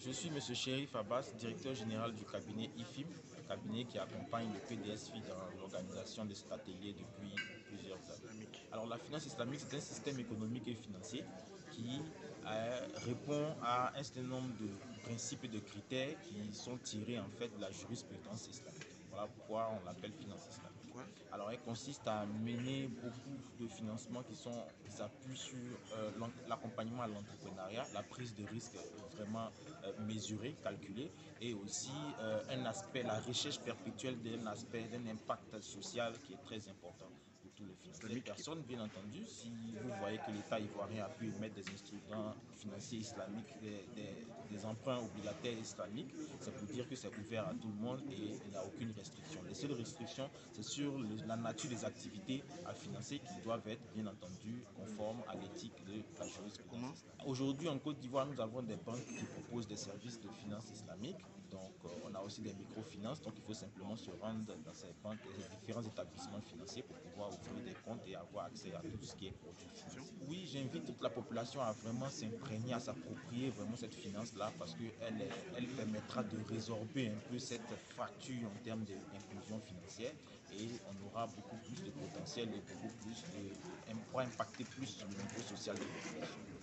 Je suis M. Sherif Abbas, directeur général du cabinet IFIM, cabinet qui accompagne le PDSFI dans l'organisation de cet atelier depuis plusieurs années. Alors la finance islamique, c'est un système économique et financier qui euh, répond à un certain nombre de principes et de critères qui sont tirés en fait de la jurisprudence islamique. Voilà pourquoi on l'appelle finance consiste à mener beaucoup de financements qui sont s'appuient sur euh, l'accompagnement à l'entrepreneuriat, la prise de risque vraiment euh, mesurée, calculée, et aussi euh, un aspect, la recherche perpétuelle d'un aspect, d'un impact social qui est très important pour tous les financiers. Les personnes, bien entendu, si vous voyez que l'État ivoirien a pu émettre des instruments financiers islamiques, des, emprunts obligataires islamiques, c'est pour dire que c'est ouvert à tout le monde et il n'y a aucune restriction. Les seules restrictions, c'est sur la nature des activités à financer qui doivent être, bien entendu, conformes à l'éthique de la jurisprudence. Aujourd'hui, en Côte d'Ivoire, nous avons des banques qui proposent des services de finances islamiques. Donc, euh, on a aussi des microfinances. Donc, il faut simplement se rendre dans ces banques et différents établissements financiers pour pouvoir ouvrir des comptes et avoir accès à tout ce qui est produit j'invite toute la population à vraiment s'imprégner, à s'approprier vraiment cette finance-là parce qu'elle elle permettra de résorber un peu cette fracture en termes d'inclusion financière et on aura beaucoup plus de potentiel et beaucoup plus de, impacter plus sur le niveau social de la population.